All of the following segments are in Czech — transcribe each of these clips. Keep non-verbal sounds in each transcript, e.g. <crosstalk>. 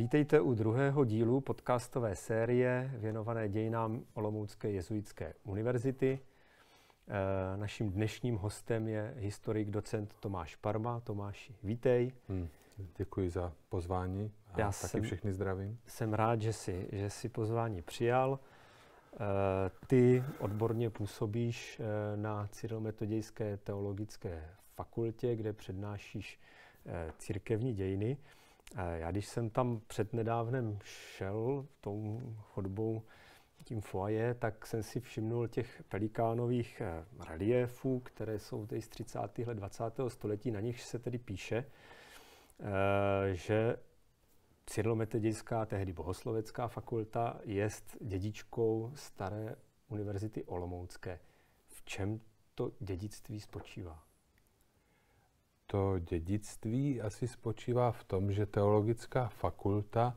Vítejte u druhého dílu podcastové série věnované dějinám Olomoucké jezuitské univerzity. Eh, naším dnešním hostem je historik docent Tomáš Parma. Tomáši, vítej. Hmm, děkuji za pozvání a Já taky jsem, všechny zdravím. Jsem rád, že jsi, že jsi pozvání přijal. Eh, ty odborně působíš eh, na Cyrilometodějské teologické fakultě, kde přednášíš církevní dějiny. Já když jsem tam před nedávnem šel tou chodbou tím foaje, tak jsem si všimnul těch pelikánových eh, reliefů, které jsou tady z 30. let 20. století, na nich se tedy píše, eh, že Cyrilometodějská, tehdy bohoslovecká fakulta, je dědičkou staré univerzity Olomoucké. V čem to dědictví spočívá? To dědictví asi spočívá v tom, že teologická fakulta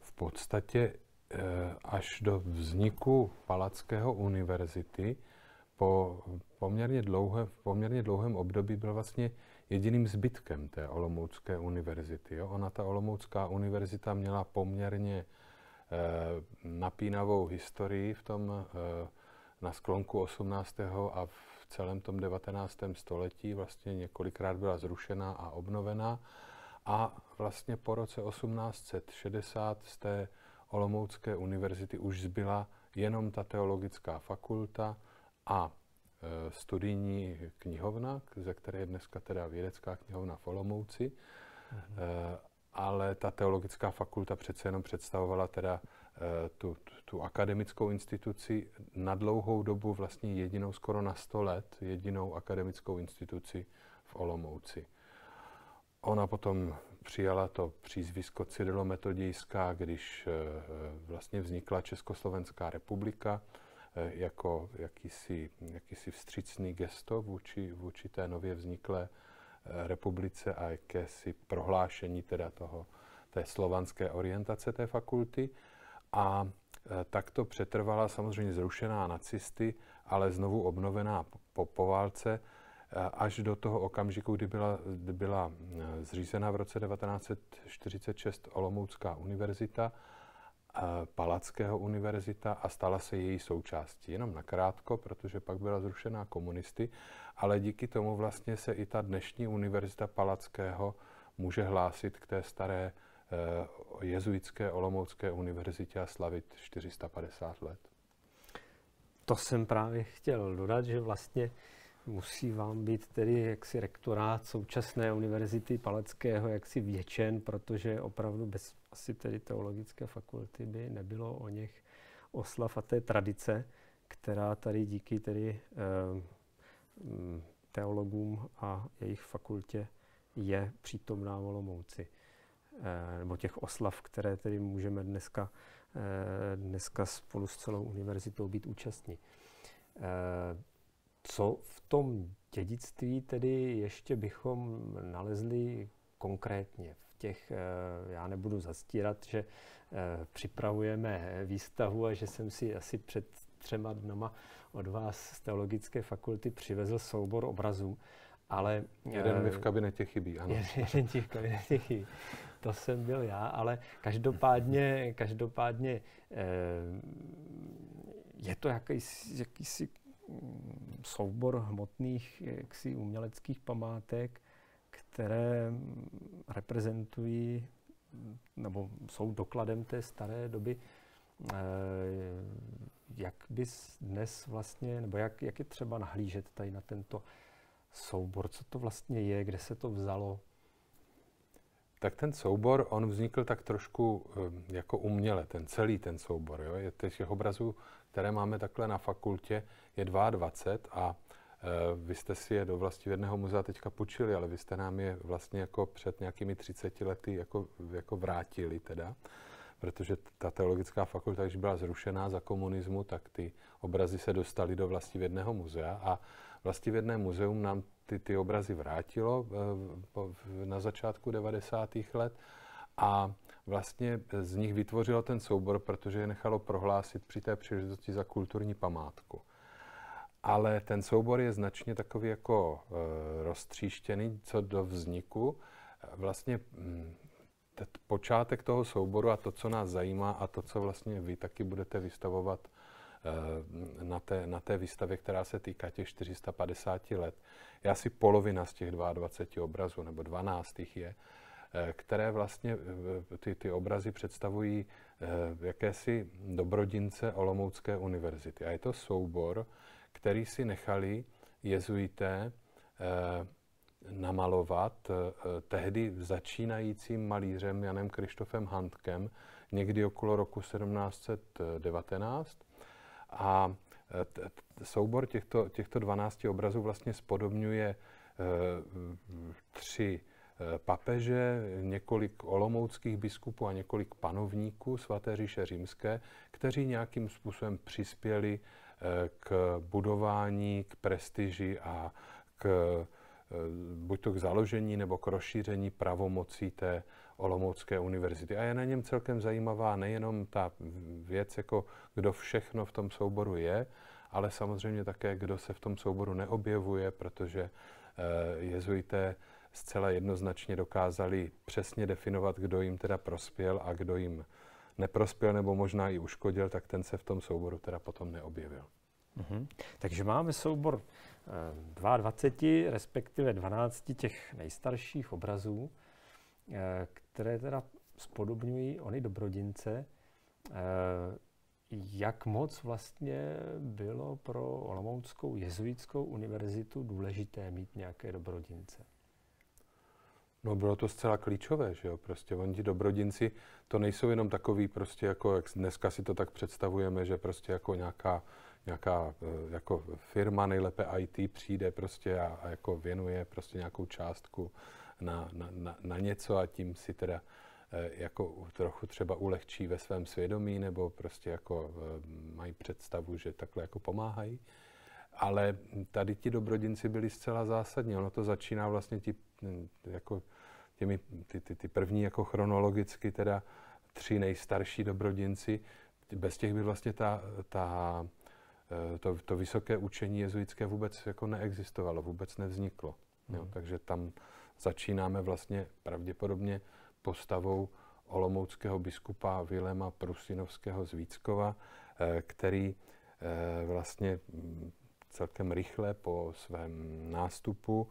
v podstatě eh, až do vzniku Palackého univerzity po poměrně, dlouhé, v poměrně dlouhém období byl vlastně jediným zbytkem té Olomoucké univerzity. Jo? Ona, ta Olomoucká univerzita, měla poměrně eh, napínavou historii v tom eh, na sklonku 18. a v celém tom 19. století vlastně několikrát byla zrušena a obnovena a vlastně po roce 1860 z té Olomoucké univerzity už zbyla jenom ta teologická fakulta a e, studijní knihovna, ze které je dneska teda vědecká knihovna v Olomouci. Mhm. E, ale ta teologická fakulta přece jenom představovala teda tu, tu akademickou instituci na dlouhou dobu vlastně jedinou, skoro na 100 let, jedinou akademickou instituci v Olomouci. Ona potom přijala to přízvisko Cyrilometodějská, když eh, vlastně vznikla Československá republika eh, jako jakýsi, jakýsi vstřícný gesto vůči, vůči té nově vzniklé republice a jakési prohlášení teda toho, té slovanské orientace té fakulty. A e, takto přetrvala samozřejmě zrušená nacisty, ale znovu obnovená po, po válce e, až do toho okamžiku, kdy byla, kdy byla e, zřízena v roce 1946 Olomoucká univerzita, Palackého univerzita a stala se její součástí. Jenom nakrátko, protože pak byla zrušená komunisty, ale díky tomu vlastně se i ta dnešní univerzita Palackého může hlásit k té staré jezuitské Olomoucké univerzitě a slavit 450 let. To jsem právě chtěl dodat, že vlastně musí vám být tedy jaksi rektorát současné univerzity Palackého jaksi věčen, protože opravdu bez asi tedy teologické fakulty by nebylo o něch oslav a té tradice, která tady díky tedy eh, teologům a jejich fakultě je přítomná v Olomouci. Eh, nebo těch oslav, které tedy můžeme dneska, eh, dneska spolu s celou univerzitou být účastní. Eh, co v tom dědictví tedy ještě bychom nalezli konkrétně? V těch, já nebudu zastírat, že připravujeme výstavu a že jsem si asi před třema dnama od vás z teologické fakulty přivezl soubor obrazů, ale... Jeden mi v kabinetě chybí, ano. <laughs> Jeden ti v kabinetě chybí to jsem byl já, ale každopádně, každopádně eh, je to jakýsi, jakýsi soubor hmotných jaksi uměleckých památek, které reprezentují nebo jsou dokladem té staré doby. Eh, jak bys dnes vlastně, nebo jak, jak je třeba nahlížet tady na tento soubor, co to vlastně je, kde se to vzalo? Tak ten soubor, on vznikl tak trošku eh, jako uměle, ten celý ten soubor. Jo? Je těch obrazů, které máme takhle na fakultě, je 22 a e, vy jste si je do vlastivědného muzea teďka půjčili, ale vy jste nám je vlastně jako před nějakými 30 lety jako, jako vrátili teda protože ta teologická fakulta, když byla zrušená za komunismu, tak ty obrazy se dostaly do vlastivědného muzea a vlastivědné muzeum nám ty, ty obrazy vrátilo eh, na začátku 90. let a vlastně z nich vytvořilo ten soubor, protože je nechalo prohlásit při té příležitosti za kulturní památku. Ale ten soubor je značně takový jako e, roztříštěný co do vzniku. Vlastně m, mm, počátek toho souboru a to, co nás zajímá a to, co vlastně vy taky budete vystavovat na té, na té výstavě, která se týká těch 450 let, je asi polovina z těch 22 obrazů, nebo 12 jich je, eh, které vlastně eh, ty, ty obrazy představují jakési dobrodince Olomoucké univerzity. A je to soubor, který si nechali jezuité namalovat eh, tehdy začínajícím malířem Janem Krištofem Handkem někdy okolo roku 1719. A eh, soubor těchto, těchto 12 obrazů vlastně spodobňuje eh, tři papeže, několik olomouckých biskupů a několik panovníků svaté říše římské, kteří nějakým způsobem přispěli k budování, k prestiži a k buď to k založení nebo k rozšíření pravomocí té Olomoucké univerzity. A je na něm celkem zajímavá nejenom ta věc, jako kdo všechno v tom souboru je, ale samozřejmě také, kdo se v tom souboru neobjevuje, protože eh, jezuité zcela jednoznačně dokázali přesně definovat, kdo jim teda prospěl a kdo jim neprospěl nebo možná i uškodil, tak ten se v tom souboru teda potom neobjevil. Mm-hmm. Takže máme soubor 22, respektive 12 těch nejstarších obrazů, eh, které teda spodobňují ony dobrodince. Eh, jak moc vlastně bylo pro Olomouckou jezuitskou univerzitu důležité mít nějaké dobrodince? No bylo to zcela klíčové, že jo, prostě oni ti dobrodinci, to nejsou jenom takový prostě jako, jak dneska si to tak představujeme, že prostě jako nějaká nějaká eh, jako firma, nejlépe IT, přijde prostě a, a jako věnuje prostě nějakou částku na, na, na, na něco a tím si teda eh, jako trochu třeba ulehčí ve svém svědomí nebo prostě jako eh, mají představu, že takhle jako pomáhají. Ale tady ti dobrodinci byli zcela zásadní. Ono to začíná vlastně ti, hm, jako těmi, ty, ty, ty první jako chronologicky teda tři nejstarší dobrodinci. Bez těch by vlastně ta, ta Eh, to, to vysoké učení jezuitské vůbec jako neexistovalo, vůbec nevzniklo. Mm. Jo, takže tam začínáme vlastně pravděpodobně postavou olomouckého biskupa Vilema Prusinovského z Víckova, eh, který eh, vlastně mm, celkem rychle po svém nástupu,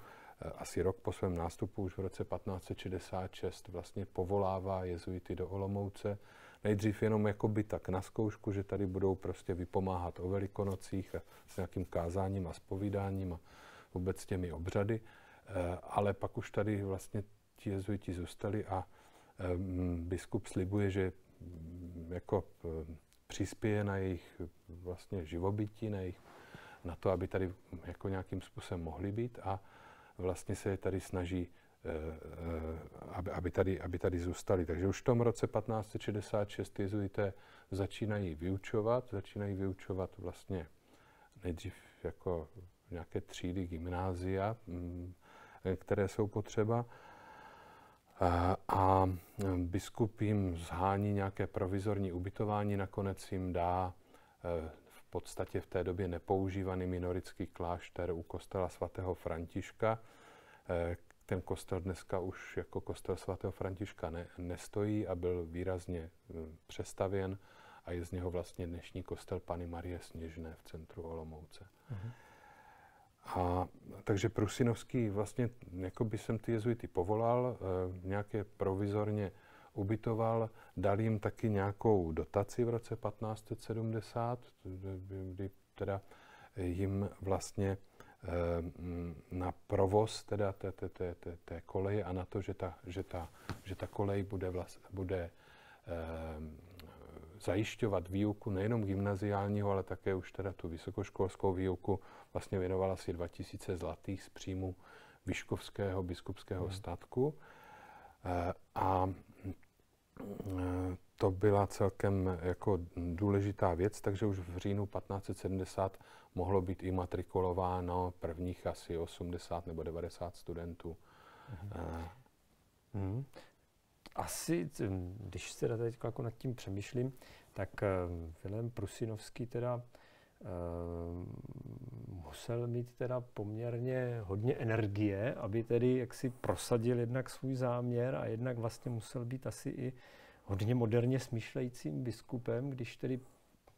asi rok po svém nástupu, už v roce 1566, vlastně povolává jezuity do Olomouce, nejdřív jenom jakoby tak na zkoušku, že tady budou prostě vypomáhat o velikonocích a s nějakým kázáním a spovídáním a vůbec těmi obřady, eh, ale pak už tady vlastně ti jezuiti zůstali a eh, biskup slibuje, že mm, jako eh, přispěje na jejich vlastně živobytí, na, jejich, na to, aby tady jako nějakým způsobem mohli být a vlastně se tady snaží Eh, eh, aby, aby, tady, aby tady zůstali. Takže už v tom roce 1566 jezuité začínají vyučovat, začínají vyučovat vlastně nejdřív jako nějaké třídy gymnázia, mm, které jsou potřeba. A, a biskup jim zhání nějaké provizorní ubytování, nakonec jim dá eh, v podstatě v té době nepoužívaný minorický klášter u kostela svatého Františka, ten kostel dneska už jako kostel svatého Františka ne, nestojí a byl výrazně hm, přestavěn a je z něho vlastně dnešní kostel Pany Marie Sněžné v centru Olomouce. Uh-huh. A takže Prusinovský vlastně, jako by jsem ty jezuity povolal, e, nějaké provizorně ubytoval, dal jim taky nějakou dotaci v roce 1570, kdy teda jim vlastně Eh, na provoz teda té, té, té, té, té koleje a na to, že ta, že ta, že ta kolej bude, vlast, bude eh, zajišťovat výuku nejenom gymnaziálního, ale také už teda tu vysokoškolskou výuku. Vlastně věnovala si 2000 zlatých z příjmu Vyškovského biskupského hmm. statku. Eh, a eh, to byla celkem jako důležitá věc, takže už v říjnu 1570 mohlo být imatrikulováno prvních asi 80 nebo 90 studentů. Mm-hmm. Mm. Asi, když se teď jako nad tím přemýšlím, tak Vilém Prusinovský teda musel mít teda poměrně hodně energie, aby tedy jaksi prosadil jednak svůj záměr a jednak vlastně musel být asi i hodně moderně smýšlejícím biskupem, když tedy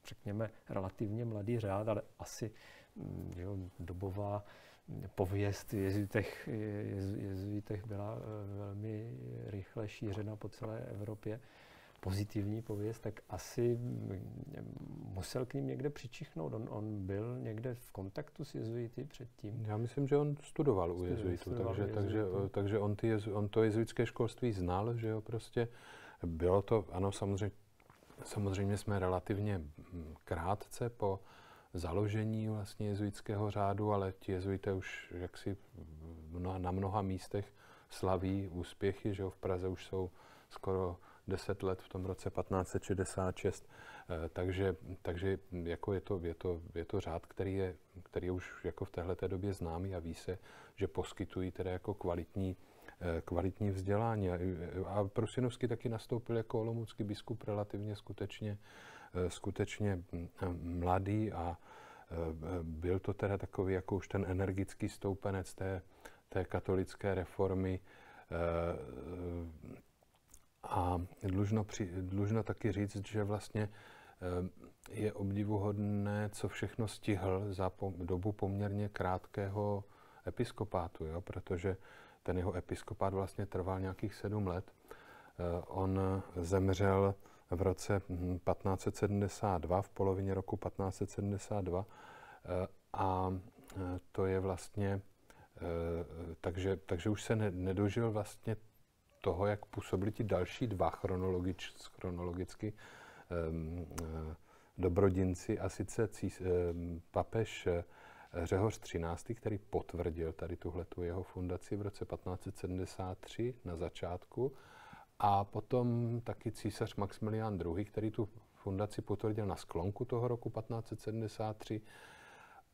řekněme relativně mladý řád, ale asi mm, jo, dobová pověst jezuitech, jezuitech byla eh, velmi rychle šířena po celé Evropě pozitivní pověst, tak asi musel k ním někde přičichnout. On, on byl někde v kontaktu s jezuity předtím? Já myslím, že on studoval u jezuitů, takže, jezuitu. takže, takže on, ty jezu, on to jezuitské školství znal, že jo, prostě bylo to, ano, samozřejmě, samozřejmě jsme relativně krátce po založení vlastně jezuitského řádu, ale ti jezuité už jaksi na mnoha místech slaví úspěchy, že jo, v Praze už jsou skoro 10 let v tom roce 1566. Eh, takže, takže jako je, to, je, to, je to řád, který je, který je už jako v této době známý a ví se, že poskytují teda jako kvalitní, eh, kvalitní vzdělání. A Prusinovský taky nastoupil jako olomoucký biskup relativně skutečně, skutečně hm, mladý a byl to teda takový jako už ten energický stoupenec té, té katolické reformy a dlužno, při, dlužno taky říct, že vlastně eh, je obdivuhodné, co všechno stihl za po, dobu poměrně krátkého episkopátu, jo? protože ten jeho episkopát vlastně trval nějakých sedm let. Eh, on zemřel v roce 1572, v polovině roku 1572 eh, a to je vlastně, takže, takže už se nedožil vlastně toho, jak působili ti další dva chronologič, chronologicky um, dobrodinci, a sice cís, papež eh, Řehoř XIII., který potvrdil tady tuhle jeho fundaci v roce 1573 na začátku, a potom taky císař Maximilián II., který tu fundaci potvrdil na sklonku toho roku 1573,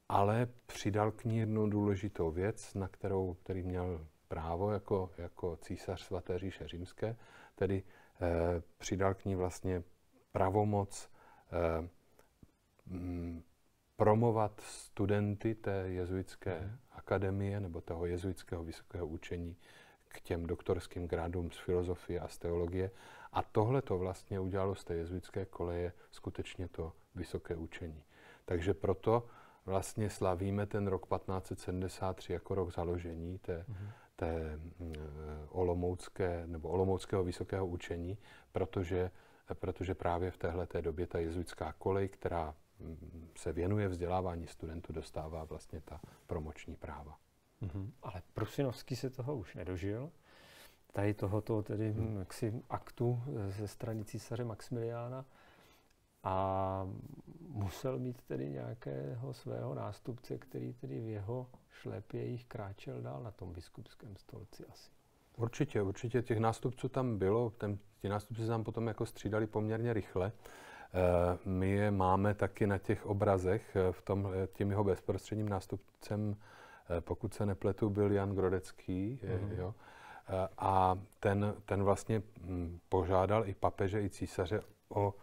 ale přidal k ní jednu důležitou věc, na kterou, který měl právo jako, jako císař svaté říše římské, tedy eh, přidal k ní vlastně pravomoc eh, m, promovat studenty té jezuitské mm. akademie nebo toho jezuitského vysokého učení k těm doktorským grádům z filozofie a z teologie. A tohle to vlastně udělalo z té jezuitské koleje skutečně to vysoké učení. Takže proto vlastně slavíme ten rok 1573 jako rok založení té, mm té mm, olomoucké nebo olomouckého vysokého učení, protože, protože právě v téhle době ta jezuitská kolej, která mm, se věnuje vzdělávání studentů, dostává vlastně ta promoční práva. Mm-hmm. Ale Prusinovský se toho už nedožil. Tady tohoto tedy hmm. jaksi aktu ze strany císaře Maximiliána a musel mít tedy nějakého svého nástupce, který tedy v jeho šlepě jich kráčel dál na tom biskupském stolci asi. Určitě, určitě těch nástupců tam bylo, ten, ti nástupci se tam potom jako střídali poměrně rychle. E, my je máme taky na těch obrazech, eh, v tom, eh, tím jeho bezprostředním nástupcem, e, pokud se nepletu, byl Jan Grodecký, mm. jo. E, a ten, ten vlastně hm, požádal i papeže, i císaře o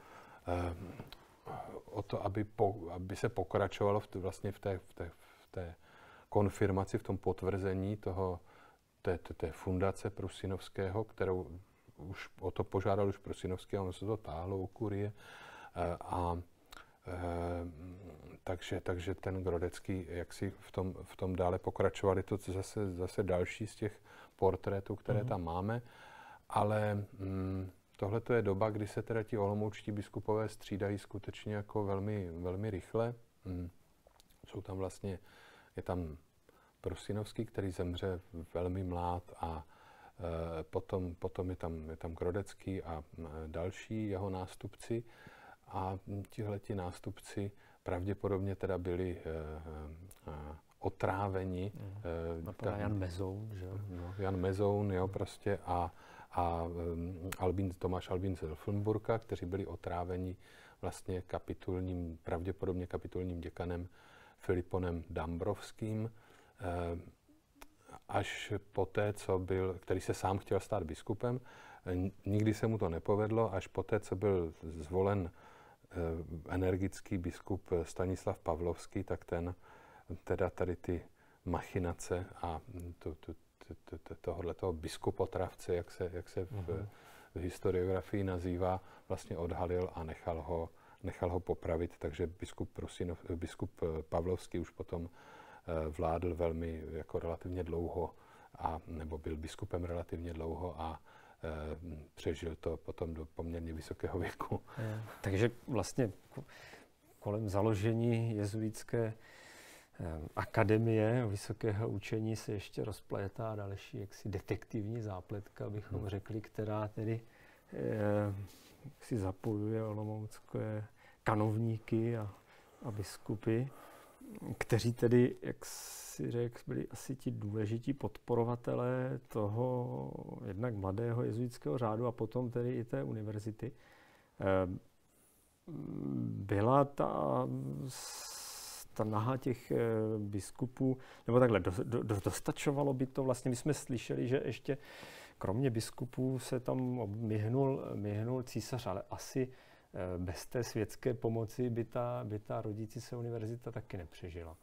o to, aby, po, aby se pokračovalo v, vlastně v té, v, té, v té konfirmaci, v tom potvrzení toho, té, té, té fundace Prusinovského, kterou už o to požádal už Prusinovský a ono se to táhlo u kurie. A, a takže, takže ten Grodecký, jak si v tom, v tom dále pokračovali, to zase, zase další z těch portrétů, které mm-hmm. tam máme, ale mm, Tohle je doba, kdy se teda ti olomoučtí biskupové střídají skutečně jako velmi, velmi rychle. Hmm. Jsou tam vlastně, je tam Prosinovský, který zemře velmi mlád a e, potom, potom je tam, je tam Krodecký a e, další jeho nástupci. A tihleti nástupci pravděpodobně teda byli e, e, otráveni. Mm. E, Jan Mezoun, že? No, Jan Mezoun, jo, prostě a a um, Albín, Tomáš Albín z Elfenburka, kteří byli otráveni vlastně kapitulním, pravděpodobně kapitulním děkanem Filiponem Dambrovským, eh, až poté, co byl, který se sám chtěl stát biskupem, nikdy se mu to nepovedlo, až poté, co byl zvolen energický biskup Stanislav Pavlovský, tak ten teda tady ty machinace a to, to, to, to, tohohle toho biskupotravce, jak se, jak se v, mm-hmm. v historiografii nazývá, vlastně odhalil a nechal ho, nechal ho popravit, takže biskup, Prusinov, biskup Pavlovský už potom vládl velmi jako relativně dlouho a, nebo byl biskupem relativně dlouho a přežil to potom do poměrně vysokého věku. Je. Takže vlastně kolem založení jezuitské e, akademie vysokého učení se ještě rozplétá další jaksi detektivní zápletka, bychom hmm. řekli, která tedy e, si zapojuje olomoucké kanovníky a, a biskupy kteří tedy, jak si řekl, byli asi ti důležití podporovatelé toho jednak mladého jezuitského řádu a potom tedy i té univerzity. Ehm, byla ta ta naha těch eh, biskupů, nebo takhle, do, do, dostačovalo by to vlastně, my jsme slyšeli, že ještě kromě biskupů se tam myhnul, myhnul císař, ale asi bez té světské pomoci by ta, by ta rodící se univerzita taky nepřežila.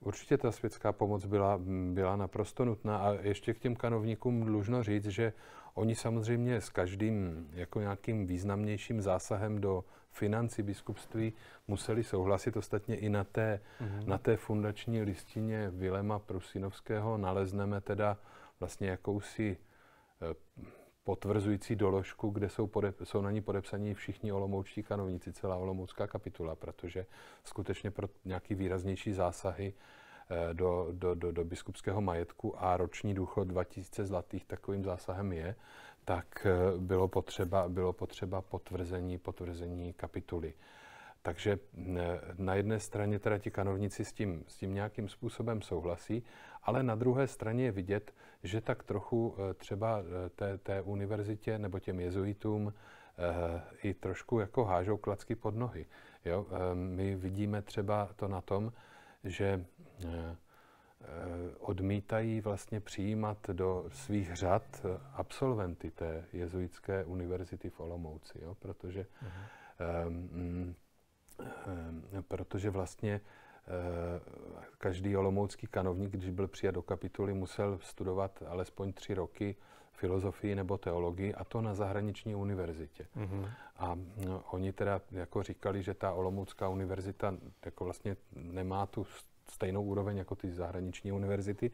Určitě ta světská pomoc byla, byla naprosto nutná a ještě k těm kanovníkům dlužno říct, že oni samozřejmě s každým jako nějakým významnějším zásahem do financí biskupství museli souhlasit. Ostatně i na té, mm-hmm. na té fundační listině Vilema Prusinovského nalezneme teda vlastně jakousi eh, potvrzující doložku, kde jsou, podep, jsou na ní podepsaní všichni olomoučtí kanovníci, celá olomoucká kapitula, protože skutečně pro nějaký výraznější zásahy eh, do, do, do, do biskupského majetku a roční důchod 2000 zlatých takovým zásahem je, tak eh, bylo potřeba, bylo potřeba potvrzení, potvrzení kapituly. Takže na jedné straně teda ti kanovníci s tím, s tím nějakým způsobem souhlasí, ale na druhé straně je vidět, že tak trochu eh, třeba eh, té, té univerzitě nebo těm jezuitům i trošku jako hážou klacky pod nohy. Jo? My vidíme třeba to na tom, že odmítají vlastně přijímat do svých řad absolventy té jezuitské univerzity v Olomouci, jo? protože uh-huh. Ehm, protože vlastně eh, každý olomoucký kanovník, když byl přijat do kapituly, musel studovat alespoň tři roky filozofii nebo teologii a to na zahraniční univerzitě. Mm-hmm. A no, oni teda jako říkali, že ta Olomoucká univerzita jako vlastně nemá tu stejnou úroveň jako ty zahraniční univerzity.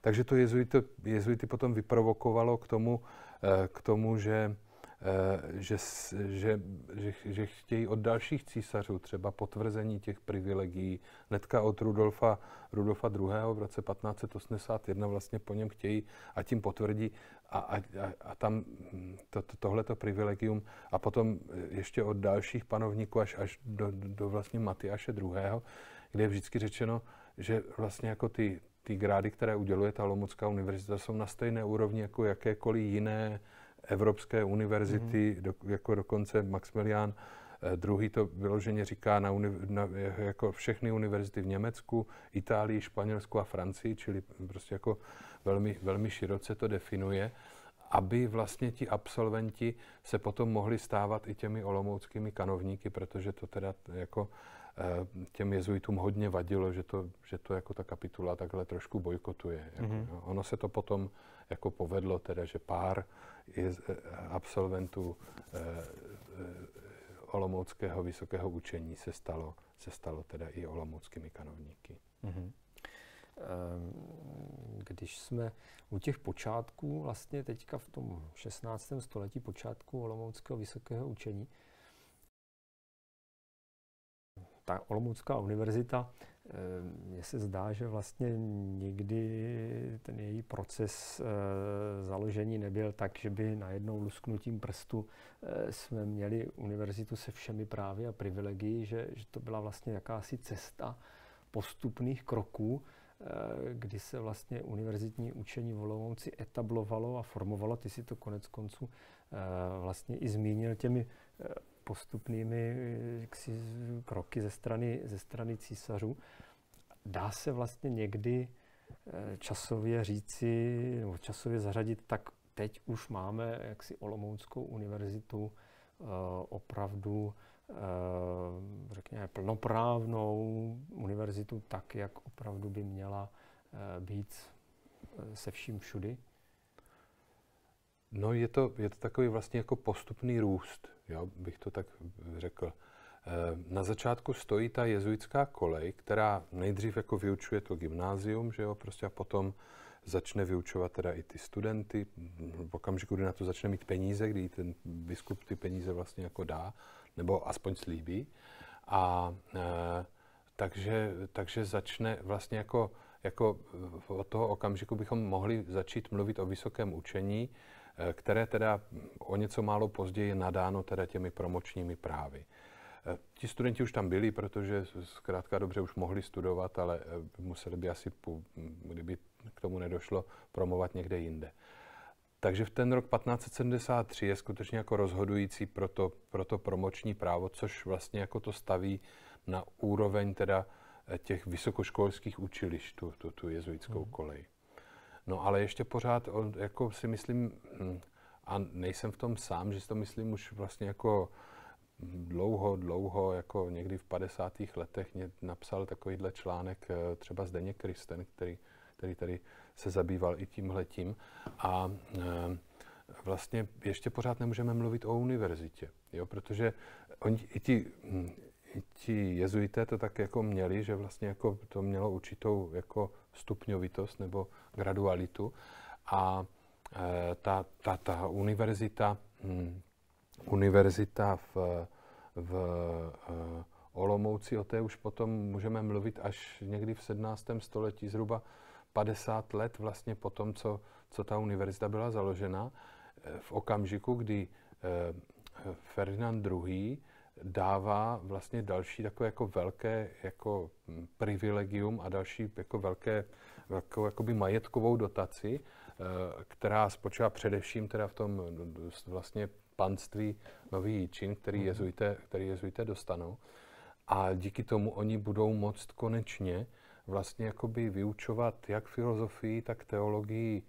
Takže to jezuity, jezuity potom vyprovokovalo k tomu, eh, k tomu že že, že, že, že chtějí od dalších císařů třeba potvrzení těch privilegií. Hnedka od Rudolfa, Rudolfa II. v roce 1581 vlastně po něm chtějí a tím potvrdí a, a, a tam to, to, tohleto privilegium a potom ještě od dalších panovníků až, až do, do vlastně Matyáše II., kde je vždycky řečeno, že vlastně jako ty, ty grády, které uděluje ta Olomoucká univerzita, jsou na stejné úrovni jako jakékoliv jiné Evropské univerzity, mm-hmm. do, jako dokonce Maximilian eh, Druhý to vyloženě říká na, uni, na jako všechny univerzity v Německu, Itálii, Španělsku a Francii, čili prostě jako velmi, velmi široce to definuje, aby vlastně ti absolventi se potom mohli stávat i těmi olomouckými kanovníky, protože to teda jako Eh, těm jezuitům hodně vadilo, že to, že to jako ta kapitula takhle trošku bojkotuje. Jako, mm-hmm. no. Ono se to potom jako povedlo, teda, že pár eh, absolventů eh, Olomouckého vysokého učení se stalo, se stalo teda i olomouckými kanovníky. Mm-hmm. Když jsme u těch počátků, vlastně teďka v tom 16. století počátku Olomouckého vysokého učení, ta Olomoucká univerzita, eh, mně se zdá, že vlastně nikdy ten její proces eh, založení nebyl tak, že by najednou lusknutím prstu eh, jsme měli univerzitu se všemi právy a privilegii, že, že to byla vlastně jakási cesta postupných kroků, kdy se vlastně univerzitní učení v Olomouci etablovalo a formovalo. Ty si to konec konců vlastně i zmínil těmi postupnými jaksi, kroky ze strany, ze strany císařů. Dá se vlastně někdy eh, časově říci, nebo časově zařadit, tak teď už máme jaksi Olomouckou univerzitu eh, opravdu řekněme, plnoprávnou univerzitu tak, jak opravdu by měla být se vším všudy? No je to, je to takový vlastně jako postupný růst, jo, bych to tak řekl. Eh, na začátku stojí ta jezuitská kolej, která nejdřív jako vyučuje to gymnázium, že jo, prostě a potom začne vyučovat teda i ty studenty, v okamžiku, kdy na to začne mít peníze, kdy ten biskup ty peníze vlastně jako dá, nebo aspoň slíbí. A e, takže, takže začne vlastně jako, jako od toho okamžiku bychom mohli začít mluvit o vysokém učení, které teda o něco málo později je nadáno teda těmi promočními právy. Eh, ti studenti už tam byli, protože zkrátka dobře už mohli studovat, ale eh, museli by asi, kdyby k tomu nedošlo, promovat někde jinde. Takže v ten rok 1573 je skutečně jako rozhodující pro to, pro to promoční právo, což vlastně jako to staví na úroveň teda eh, těch vysokoškolských učilišť, tu, tu, tu jezuitskou hmm. kolej. No ale ještě pořád, jako si myslím, hm, a nejsem v tom sám, že si to myslím už vlastně jako dlouho, dlouho, jako někdy v 50. letech mě napsal takovýhle článek eh, třeba Zdeněk Kristen, který, který tady se zabýval i tímhletím. A e, vlastně ještě pořád nemůžeme mluvit o univerzitě, jo, protože oni, i ti, hm, i ti jezuité to tak jako měli, že vlastně jako to mělo určitou jako stupňovitost nebo gradualitu a e, ta, ta, ta univerzita hm, univerzita v, v uh, Olomouci, o té už potom můžeme mluvit až někdy v 17. století, zhruba 50 let vlastně po tom, co, co ta univerzita byla založena, eh, v okamžiku, kdy uh, Ferdinand II. Dává vlastně další takové jako velké jako privilegium a další jako velké velkou jakoby majetkovou dotaci, která spočívá především teda v tom vlastně panství Nový Jíčin, který, mm. jezuité, který jezuité dostanou. A díky tomu oni budou moct konečně vlastně jakoby vyučovat jak filozofii, tak teologii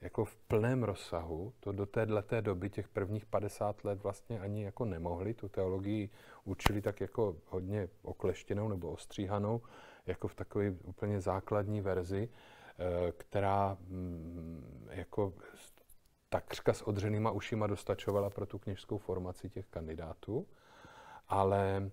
jako v plném rozsahu. To do této doby, těch prvních 50 let vlastně ani jako nemohli. Tu teologii učili tak jako hodně okleštěnou nebo ostříhanou, jako v takové úplně základní verzi, eh, která mm, jako takřka s odřenýma ušima dostačovala pro tu kněžskou formaci těch kandidátů, ale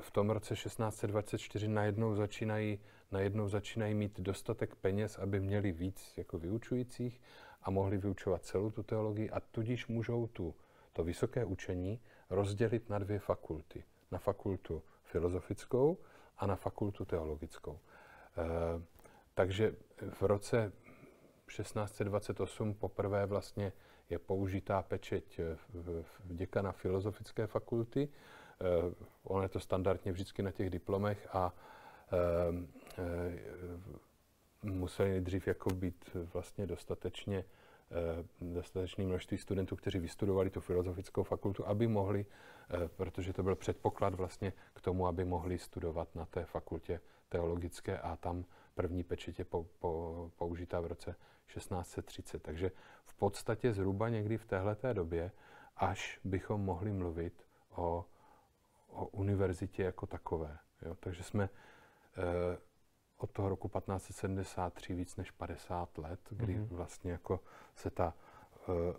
v tom roce 1624 najednou začínají, najednou začínají mít dostatek peněz, aby měli víc jako vyučujících a mohli vyučovat celou tu teologii a tudíž můžou tu, to vysoké učení rozdělit na dvě fakulty. Na fakultu filozofickou a na fakultu teologickou. E, takže v roce 1628 poprvé vlastně je použitá pečeť v, v děkana filozofické fakulty. Eh, ono je to standardně vždycky na těch diplomech a eh, eh, museli nejdřív jako být vlastně dostatečně dostatečné množství studentů, kteří vystudovali tu filozofickou fakultu, aby mohli, protože to byl předpoklad vlastně k tomu, aby mohli studovat na té fakultě teologické a tam první pečetě po, po, použitá v roce 1630. Takže v podstatě zhruba někdy v téhleté době, až bychom mohli mluvit o, o univerzitě jako takové. Jo? Takže jsme e, od toho roku 1573 víc než 50 let, kdy mm-hmm. vlastně jako se ta, e,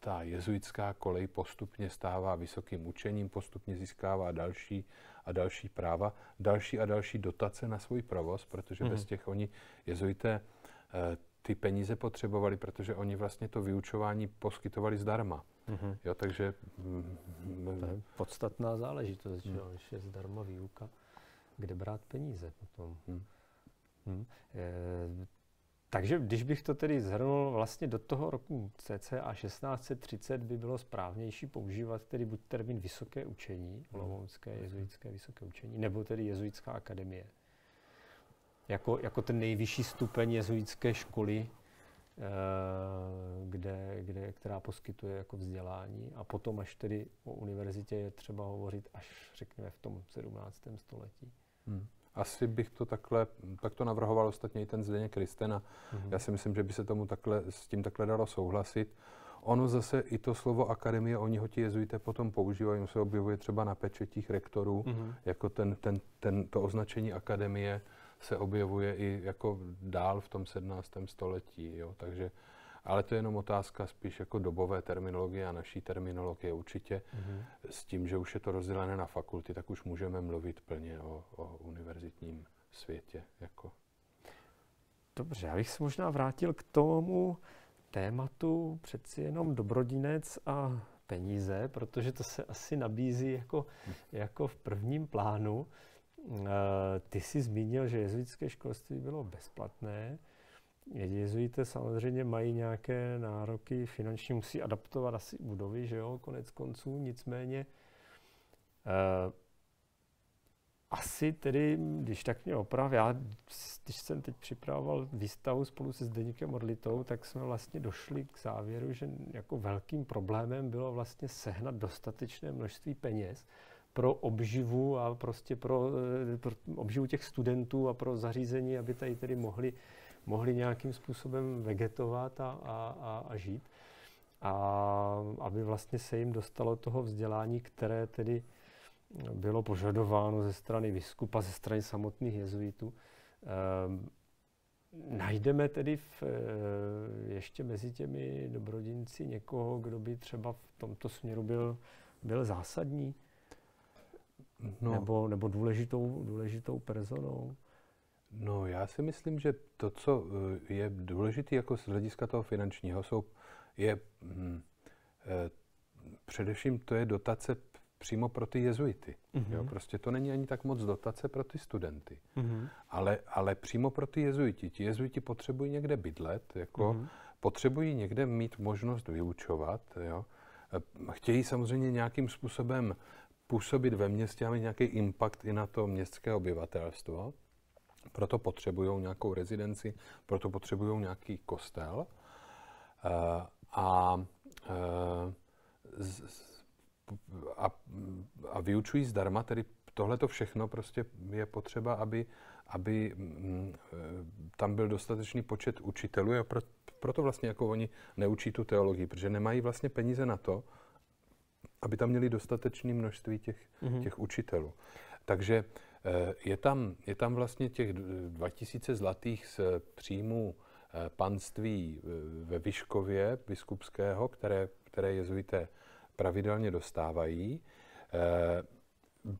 ta jezuitská kolej postupně stává vysokým učením, postupně získává další a další práva, další a další dotace na svůj provoz, protože mm-hmm. bez mhm. těch oni jezuité Eh, ty peníze potřebovali, protože oni vlastně to vyučování poskytovali zdarma. Mm-hmm. Jo, takže... Mm, to je podstatná záležitost, že mm. je zdarma výuka, kde brát peníze potom. Mm. Mm. E, takže když bych to tedy zhrnul, vlastně do toho roku cca 1630 by bylo správnější používat tedy buď termín vysoké učení, olomoucké jezuitské vysoké učení, nebo tedy jezuitská akademie jako, jako ten nejvyšší stupeň jezuitské školy, kde, kde, která poskytuje jako vzdělání. A potom až tedy o univerzitě je třeba hovořit až řekněme v tom 17. století. Hmm. Asi bych to takhle, tak to navrhoval ostatně i ten Zdeněk Kristen a hmm. já si myslím, že by se tomu takhle, s tím takhle dalo souhlasit. Ono zase i to slovo akademie, oni ho ti jezuité potom používají, on se objevuje třeba na pečetích rektorů, mm-hmm. jako ten, ten, ten, to označení akademie se objevuje i jako dál v tom 17. století, jo, takže ale to je jenom otázka spíš jako dobové terminologie a naší terminologie určitě. Mm-hmm. S tím, že už je to rozdělené na fakulty, tak už můžeme mluvit plně o, o univerzitním světě. Jako. Dobře, já bych se možná vrátil k tomu tématu přeci jenom dobrodinec a peníze, protože to se asi nabízí jako, jako v prvním plánu. Eh, ty jsi zmínil, že jezuitské školství bylo bezplatné. Jezuité samozřejmě mají nějaké nároky finanční, musí adaptovat asi budovy, že jo, konec konců, nicméně uh, asi tedy, když tak mě oprav, já, když jsem teď připravoval výstavu spolu se Zdeníkem Orlitou, tak jsme vlastně došli k závěru, že jako velkým problémem bylo vlastně sehnat dostatečné množství peněz pro obživu a prostě pro, eh, pro obživu těch studentů a pro zařízení, aby tady tedy mohli mohli nějakým způsobem vegetovat a, a, a, a žít. A aby vlastně se jim dostalo toho vzdělání, které tedy bylo požadováno ze strany biskupa, ze strany samotných jezuitů. Ehm, najdeme tedy v, e, ještě mezi těmi dobrodinci někoho, kdo by třeba v tomto směru byl, byl zásadní? No. Nebo, nebo důležitou, důležitou personou? No, já si myslím, že to, co eh, je důležité jako z hlediska toho finančního, jsou, je hm, eh, především to je dotace přímo pro ty jezuity. Mm-hmm. Jo, prostě to není ani tak moc dotace pro ty studenty, mm-hmm. ale, ale přímo pro ty jezuiti. Ti jezuiti potřebují někde bydlet, jako mm-hmm. potřebují někde mít možnost vyučovat. Jo. Eh, chtějí samozřejmě nějakým způsobem působit ve městě a mít nějaký impact i na to městské obyvatelstvo. Proto potřebují nějakou rezidenci, proto potřebují nějaký kostel. Uh, a, uh, a, a vyučují zdarma, tedy tohle to všechno prostě je potřeba, aby, aby mm, tam byl dostatečný počet učitelů a pro, proto vlastně jako oni neučí tu teologii, protože nemají vlastně peníze na to, aby tam měli dostatečné množství těch, mm-hmm. těch učitelů. Takže Eh, je tam, je tam vlastně těch 2000 zlatých z příjmu eh, panství eh, ve Vyškově biskupského, které, které jezuité pravidelně dostávají.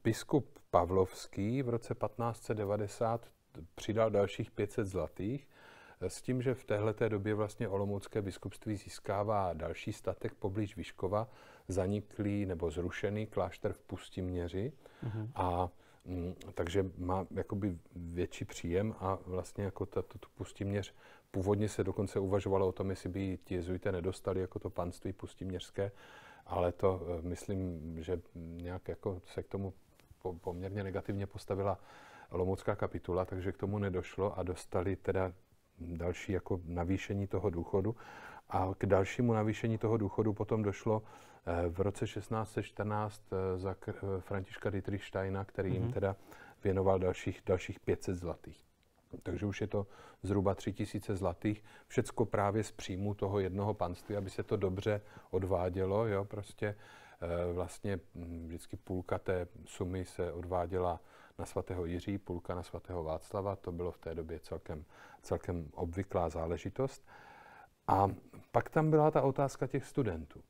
Biskup Pavlovský v roce 1590 přidal dalších 500 zlatých, s tím, že v téhleté době vlastně Olomoucké biskupství získává další statek poblíž Vyškova, zaniklý nebo zrušený klášter v Pustiměři mm-hmm. a Mm, takže má jakoby větší příjem a vlastně jako ta, tu, tu pustiměř, původně se dokonce uvažovalo o tom, jestli by ti jezuité nedostali jako to panství pustiměřské, ale to eh, myslím, že nějak jako se k tomu poměrně negativně postavila Olomoucká kapitula, takže k tomu nedošlo a dostali teda další jako navýšení toho důchodu. A k dalšímu navýšení toho důchodu potom došlo Eh, v roce 1614 eh, za eh, Františka Dietrichsteina, který jim mhm. teda věnoval dalších, dalších 500 zlatých. Takže už je to zhruba 3000 zlatých, všecko právě z příjmu toho jednoho panství, aby se to dobře odvádělo, jo, prostě vlastně hm, vždycky půlka té sumy se odváděla na svatého Jiří, půlka na svatého Václava, to bylo v té době celkem, celkem obvyklá záležitost. A pak tam byla ta otázka těch studentů.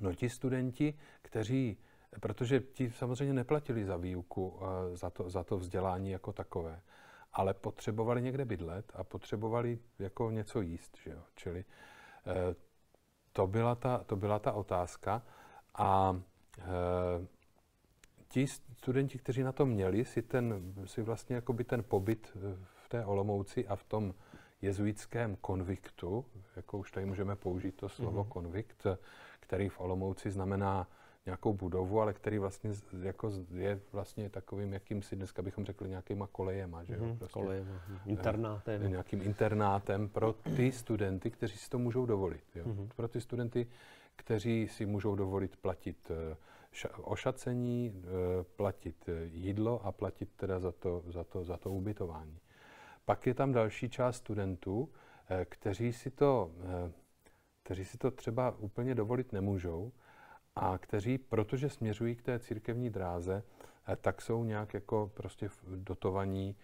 No ti studenti, kteří, protože ti samozřejmě neplatili za výuku, eh, za to, za to vzdělání jako takové, ale potřebovali někde bydlet a potřebovali jako něco jíst, že jo? Čili eh, to byla ta, to byla ta otázka a eh, ti studenti, kteří na to měli, si, ten, si vlastně jakoby ten pobyt v té Olomouci a v tom jezuitském konviktu, jako už tady můžeme použít to slovo mm-hmm. konvikt, který v Olomouci znamená nějakou budovu, ale který vlastně jako je vlastně takovým, jakým si dneska bychom řekli, nějakýma kolejema. Že jo? Mm-hmm, prostě, kolejema, mhm. internátem. Nějakým internátem pro ty studenty, kteří si to můžou dovolit. Jo? Mm-hmm. Pro ty studenty, kteří si můžou dovolit platit eh, ošacení, eh, platit eh, jídlo a platit teda za to, za to, za to ubytování. Pak je tam další část studentů, kteří si to kteří si to třeba úplně dovolit nemůžou a kteří, protože směřují k té církevní dráze, tak jsou nějak jako prostě dotovaní,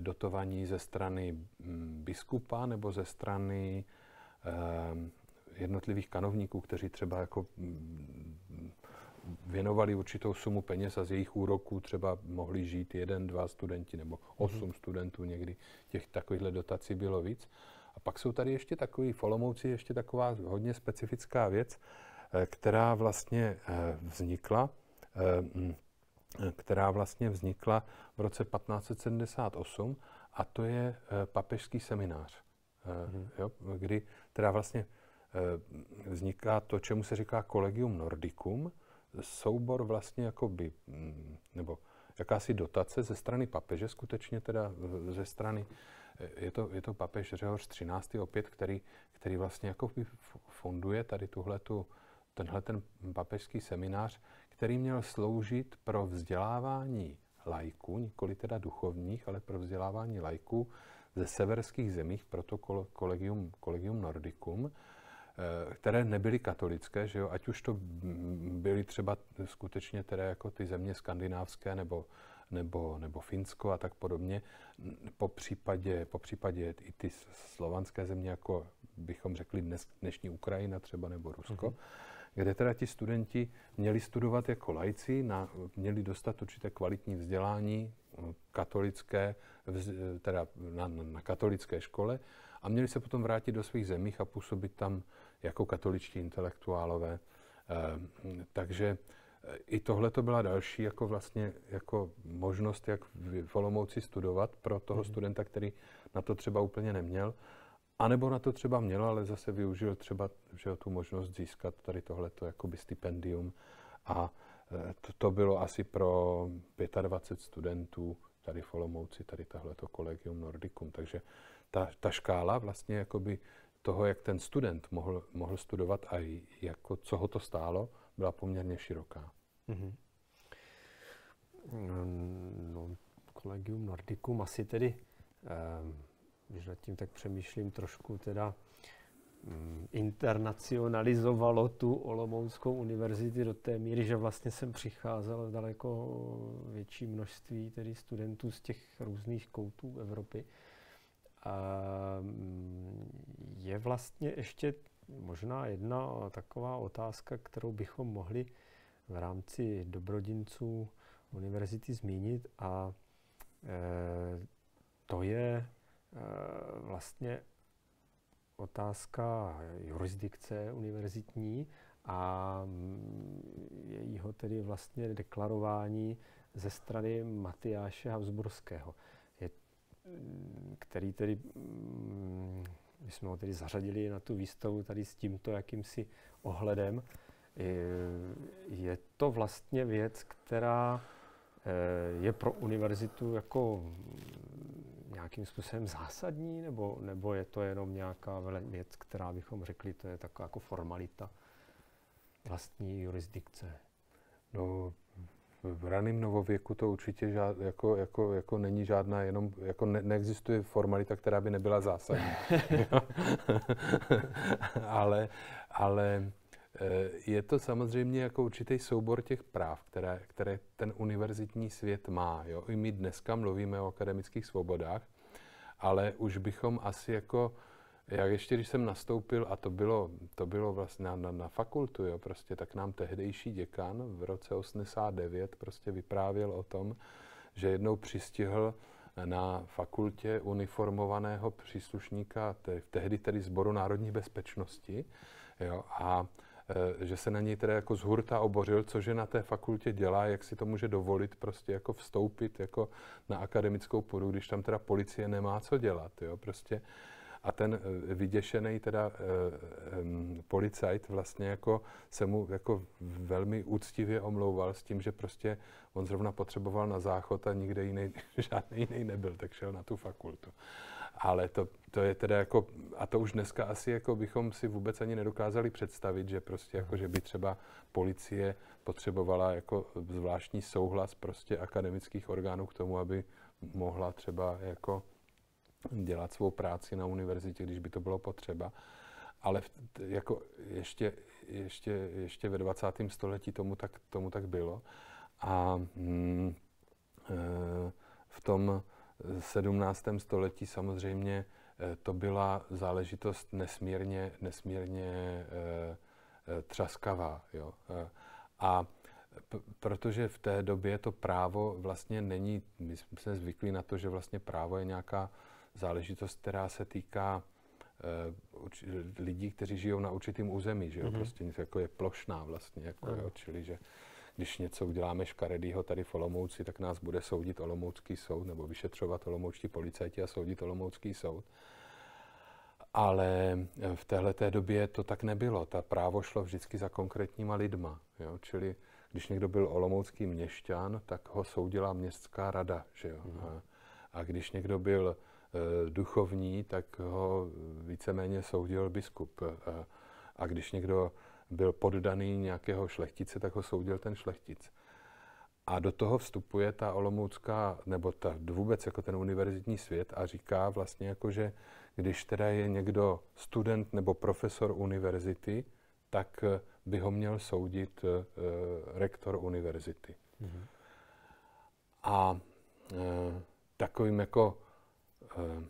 dotovaní ze strany mm, biskupa nebo ze strany jednotlivých kanovníků, kteří třeba jako mm, věnovali určitou sumu peněz a z jejich úroků třeba mohli žít jeden, dva studenti nebo osm mm-hmm. studentů někdy. Těch takovýchhle dotací bylo víc. A pak jsou tady ještě takový folomouci, ještě taková hodně specifická věc, eh, která vlastně eh, vznikla, eh, která vlastně vznikla v roce 1578 a to je papežský seminář, mm-hmm. jo, kdy teda vlastně vzniká to, čemu se říká Collegium Nordicum, soubor vlastně jakoby, mm, nebo jakási dotace ze strany papeže, skutečně teda ze strany, je to, je to papež Řehoř 13. opět, který, který vlastně jako funduje tady tuhletu, tenhle ten papežský seminář, který měl sloužit pro vzdělávání lajků, nikoli teda duchovních, ale pro vzdělávání lajků ze severských zemích, proto Collegium, Collegium Nordicum, které nebyly katolické, že jo, ať už to byly třeba skutečně teda jako ty země skandinávské nebo, nebo, nebo Finsko a tak podobně, po případě, po případě i ty slovanské země, jako bychom řekli dnes, dnešní Ukrajina třeba nebo Rusko, uh-huh. kde teda ti studenti měli studovat jako lajci, na, měli dostat určité kvalitní vzdělání katolické, teda na, na, katolické škole a měli se potom vrátit do svých zemích a působit tam jako katoličtí intelektuálové. Eh, takže eh, i tohle to byla další jako vlastně jako možnost, jak v Olomouci studovat pro toho mm-hmm. studenta, který na to třeba úplně neměl. A nebo na to třeba měl, ale zase využil třeba že tu možnost získat tady tohleto jakoby stipendium. A to, bylo asi pro 25 studentů tady v Olomouci, tady tohleto kolegium Nordicum. Takže ta, ta škála vlastně jakoby toho, jak ten student mohl, mohl studovat a jako, co ho to stálo, byla poměrně široká. Mm-hmm. No, kolegium Nordicum asi tedy, eh, když nad tím tak přemýšlím trošku, teda internacionalizovalo tu Olomouckou univerzitu do té míry, že vlastně jsem přicházel daleko větší množství tedy studentů z těch různých koutů Evropy. Mm, je vlastně ještě možná jedna taková otázka, kterou bychom mohli v rámci dobrodinců univerzity zmínit a e, to je e, vlastně otázka jurisdikce univerzitní a mm, jejího tedy vlastně deklarování ze strany Matyáše Habsburského který tedy, mm, my jsme ho tedy zařadili na tu výstavu tady s tímto jakýmsi ohledem. Je to vlastně věc, která eh, je pro univerzitu jako nějakým způsobem zásadní, nebo, nebo je to jenom nějaká věc, která bychom řekli, to je taková jako formalita vlastní jurisdikce? No, v raném novověku to určitě žád, jako, jako, jako není žádná, jenom jako ne, neexistuje formalita, která by nebyla zásadní. <laughs> ale, ale eh, je to samozřejmě jako určitý soubor těch práv, které, které ten univerzitní svět má. Jo? I my dneska mluvíme o akademických svobodách, ale už bychom asi jako jak ještě, když jsem nastoupil, a to bylo, to bylo vlastně na, na, na fakultu, jo, prostě, tak nám tehdejší děkan v roce 89 prostě vyprávěl o tom, že jednou přistihl na fakultě uniformovaného příslušníka te, tehdy tedy Sboru národní bezpečnosti jo, a že se na něj teda jako z hurta obořil, cože na té fakultě dělá, jak si to může dovolit prostě jako vstoupit jako na akademickou půdu, když tam teda policie nemá co dělat, jo, prostě a ten eh, vyděšený teda um, policajt vlastně jako se mu jako velmi úctivě omlouval s tím, že prostě on zrovna potřeboval na záchod a nikde jiný, <laughs> žádný jiný nebyl, tak šel na tu fakultu. Ale to, to je teda jako, a to už dneska asi jako bychom si vůbec ani nedokázali představit, že prostě jako, že by třeba policie potřebovala jako zvláštní souhlas prostě akademických orgánů k tomu, aby mohla třeba jako dělat svou práci na univerzitě, když by to bylo potřeba. ale v, jako ještě, ještě, ještě ve 20. století tomu tak, tomu tak bylo. A mm, e, v tom 17. století samozřejmě e, to byla záležitost nesmírně, nesmírně e, e, třaskavá. Jo. A protože v té době to právo vlastně není, my jsme zvyklí na to, že vlastně právo je nějaká záležitost, která se týká uh, lidí, kteří žijou na určitém území, že jo, mm-hmm. prostě jako je plošná vlastně, jako, jo, čili že když něco uděláme škaredýho tady v Olomouci, tak nás bude soudit Olomoucký soud, nebo vyšetřovat Olomoučtí policajti a soudit Olomoucký soud. Ale v téhle době to tak nebylo. Ta právo šlo vždycky za konkrétníma lidma. Jo? Čili když někdo byl olomoucký měšťan, tak ho soudila městská rada. Že jo? Mm. A, a když někdo byl e, duchovní, tak ho víceméně soudil biskup. A, a když někdo byl poddaný nějakého šlechtice, tak ho soudil ten šlechtic. A do toho vstupuje ta olomoucká, nebo ta vůbec jako ten univerzitní svět a říká vlastně jako, že když teda je někdo student nebo profesor univerzity, tak eh, by ho měl soudit uh, rektor univerzity. Mm-hmm. A uh, takovým jako uh,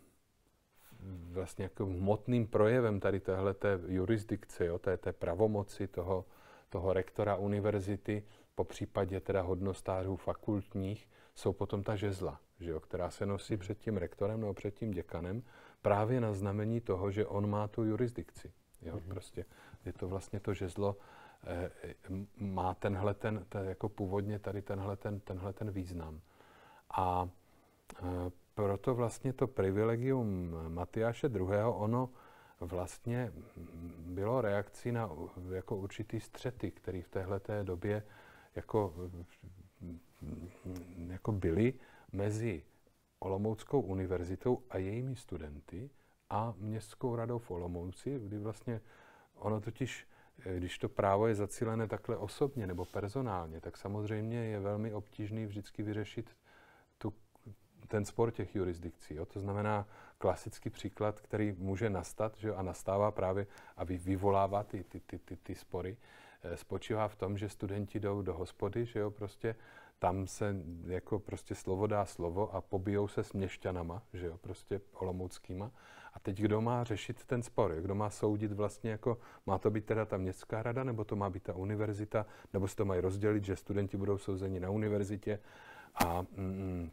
vlastně jako hmotným projevem tady téhle jurisdikce, jo, té, té pravomoci toho, toho rektora univerzity, po případě teda hodnostářů fakultních, jsou potom ta žezla, že jo, která se nosí před tím rektorem nebo před tím děkanem, právě na znamení toho, že on má tu jurisdikci. Jo, mm-hmm. prostě je to vlastně to žezlo, eh, má tenhle ten, ten, jako původně tady tenhle ten, tenhle ten význam. A eh, proto vlastně to privilegium Matyáše II. ono vlastně bylo reakcí na jako určitý střety, který v téhle době jako, jako byly mezi Olomouckou univerzitou a jejími studenty a Městskou radou v Olomouci, kdy vlastně ono totiž, když to právo je zacílené takhle osobně nebo personálně, tak samozřejmě je velmi obtížný vždycky vyřešit ten spor těch jurisdikcí. Jo? To znamená klasický příklad, který může nastat že jo? a nastává právě a vy, vyvolává ty, ty, ty, ty, ty spory, e, spočívá v tom, že studenti jdou do hospody, že jo, prostě tam se jako prostě slovo dá slovo a pobijou se s měšťanama, že jo, prostě olomouckýma. A teď kdo má řešit ten spor, kdo má soudit vlastně jako, má to být teda ta městská rada, nebo to má být ta univerzita, nebo se to mají rozdělit, že studenti budou souzeni na univerzitě a mm, Ehm,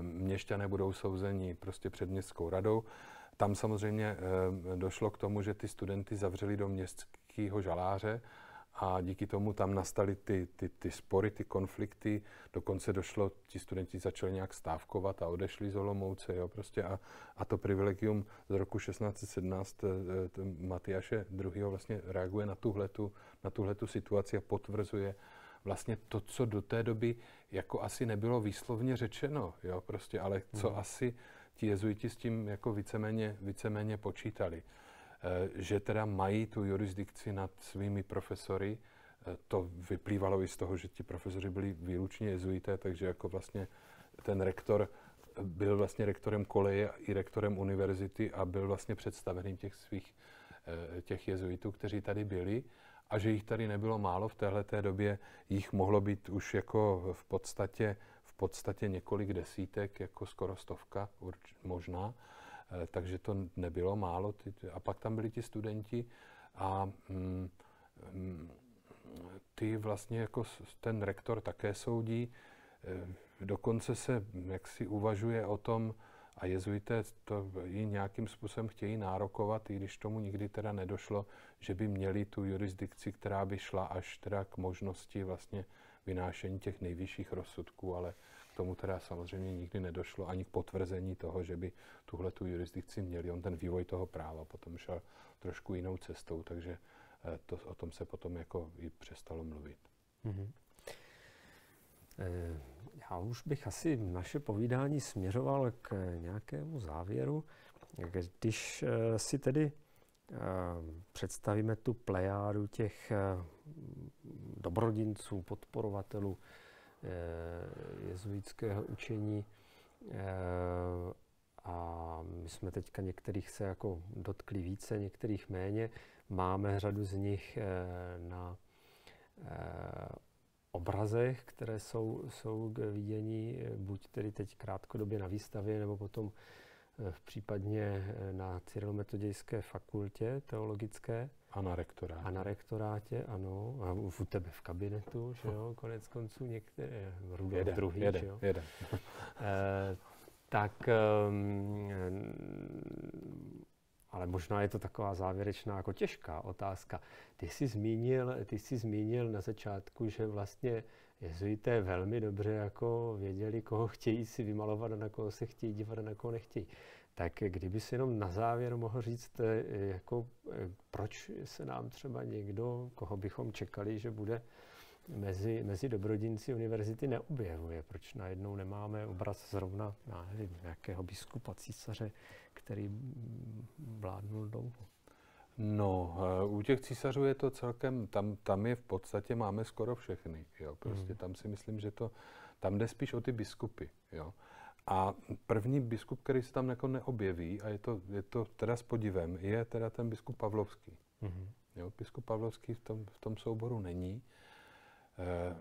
měšťané budou souzeni prostě před městskou radou. Tam samozřejmě ehm, došlo k tomu, že ty studenty zavřeli do městského žaláře a díky tomu tam nastaly ty, ty, ty spory, ty konflikty. Dokonce došlo, ti studenti začali nějak stávkovat a odešli z Olomouce. Jo, prostě a, a to privilegium z roku 1617 e, Matyáše II. vlastně reaguje na tuhletu, na tuhletu situaci a potvrzuje vlastně to, co do té doby jako asi nebylo výslovně řečeno, jo, prostě, ale co hmm. asi ti jezuiti s tím jako víceméně, víceméně počítali. E, že teda mají tu jurisdikci nad svými profesory, e, to vyplývalo i z toho, že ti profesoři byli výlučně jezuité, takže jako vlastně ten rektor byl vlastně rektorem koleje i rektorem univerzity a byl vlastně představeným těch svých těch jezuitů, kteří tady byli a že jich tady nebylo málo v téhle době, jich mohlo být už jako v podstatě, v podstatě několik desítek, jako skoro stovka urč, možná, e, takže to nebylo málo. A pak tam byli ti studenti a mm, mm, ty vlastně jako ten rektor také soudí, e, dokonce se jaksi uvažuje o tom, a jezuité to i nějakým způsobem chtějí nárokovat, i když tomu nikdy teda nedošlo, že by měli tu jurisdikci, která by šla až teda k možnosti vlastně vynášení těch nejvyšších rozsudků, ale k tomu teda samozřejmě nikdy nedošlo ani k potvrzení toho, že by tuhle tu jurisdikci měli. On ten vývoj toho práva potom šel trošku jinou cestou, takže eh, to, o tom se potom jako i přestalo mluvit. Mm-hmm. Já už bych asi naše povídání směřoval k nějakému závěru. Když eh, si tedy eh, představíme tu plejádu těch dobrodinců, podporovatelů jezuitského učení a my jsme teďka některých se jako dotkli více, některých méně. Máme řadu z nich eh, na eh, obrazech, které jsou, jsou k vidění buď tedy teď krátkodobě na výstavě, nebo potom v případně na Cyrilometodějské fakultě teologické. A na rektorátě. A na rektorátě, ano. A u tebe v kabinetu, že jo, <laughs> konec konců některé, Rudolf jeden, druhý, jeden, že jo. Jeden. e, tak, um, ale možná je to taková závěrečná, jako těžká otázka. Ty jsi zmínil, ty jsi zmínil na začátku, že vlastně jezuité velmi dobře jako věděli, koho chtějí si vymalovat a na koho se chtějí dívat a na koho nechtějí. Tak kdyby si jenom na závěr mohl říct, eh, jako, eh, proč se nám třeba někdo, koho bychom čekali, že bude mezi, mezi dobrodinci univerzity neobjevuje. Proč najednou nemáme obraz zrovna, já nevím, nějakého biskupa, císaře, který vládnul dlouho? No, eh, u těch císařů je to celkem, tam, tam je v podstatě máme skoro všechny, jo, prostě mm. tam si myslím, že to, tam jde spíš o ty biskupy, jo. A první biskup, který se tam jako neobjeví, a je to, je to teda s podivem, je teda ten biskup Pavlovský. Mm-hmm. Jo, biskup Pavlovský v tom, v tom souboru není. E,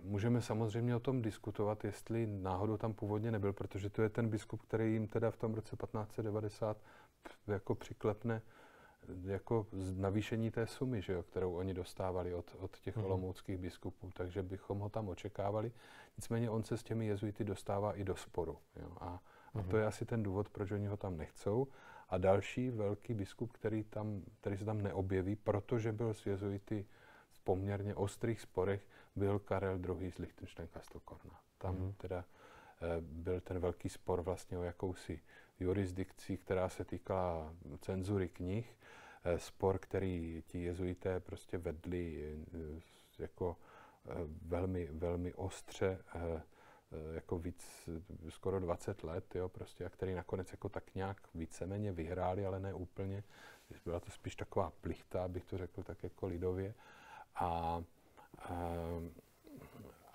můžeme samozřejmě o tom diskutovat, jestli náhodou tam původně nebyl, protože to je ten biskup, který jim teda v tom roce 1590 jako přiklepne jako navýšení té sumy, že jo, kterou oni dostávali od, od těch mm-hmm. olomouckých biskupů, takže bychom ho tam očekávali. Nicméně on se s těmi jezuity dostává i do sporu. Jo, a, mm-hmm. a to je mhm. asi ten důvod, proč oni ho tam nechcou. A další velký biskup, který, tam, který se tam neobjeví, protože byl s jezuity poměrně ostrých sporech, byl Karel II. z Lichtensteinka Stokorna. Tam mm-hmm. teda e, byl ten velký spor vlastně o jakousi jurisdikci, která se týkala cenzury knih. Eh, spor, který ti jezuité prostě vedli eh, jako eh, velmi, velmi ostře, jako víc, skoro 20 let, jo, prostě, a který nakonec jako tak nějak víceméně vyhráli, ale ne úplně. Byla to spíš taková plichta, abych to řekl tak jako lidově. A, a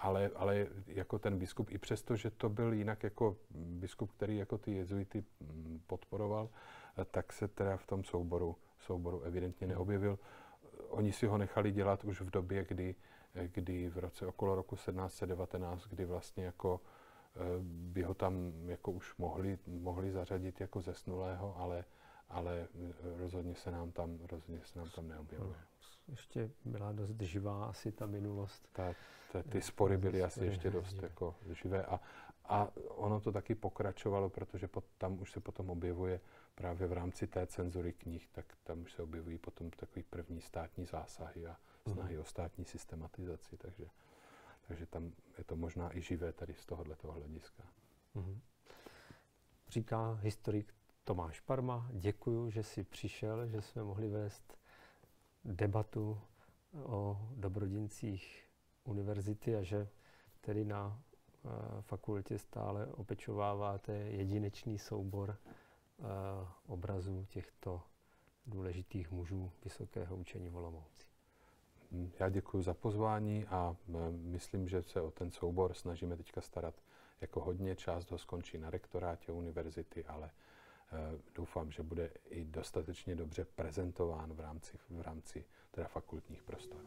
ale, ale jako ten biskup, i přesto, že to byl jinak jako biskup, který jako ty jezuity mm, podporoval, tak se teda v tom souboru, souboru evidentně neobjevil. Oni si ho nechali dělat už v době, kdy, kdy v roce okolo roku 1719, kdy vlastně jako eh, by ho tam jako už mohli, mohli zařadit jako zesnulého, ale, ale rozhodně se nám tam, rozhodně se nám tam neobjevuje. Ještě byla dost živá asi ta minulost. Ta, ta, ty spory byly asi ještě dost jako živé a, a ono to taky pokračovalo, protože pot, tam už se potom objevuje právě v rámci té cenzury knih, tak tam už se objevují potom takový první státní zásahy a snahy mm. o státní systematizaci, takže, takže tam je to možná i živé tady z tohoto hlediska. Mm. Říká historik Tomáš Parma, děkuju, že jsi přišel, že jsme mohli vést debatu o dobrodincích univerzity a že tedy na uh, fakultě stále opečováváte jedinečný soubor uh, obrazů těchto důležitých mužů vysokého učení v Olomouci. Já děkuji za pozvání a e, myslím, že se o ten soubor snažíme teďka starat jako hodně. Část ho skončí na rektorátě univerzity, ale Eh, Eh, doufám, že bude i dostatečně dobře prezentován v rámci, v rámci teda fakultních prostor.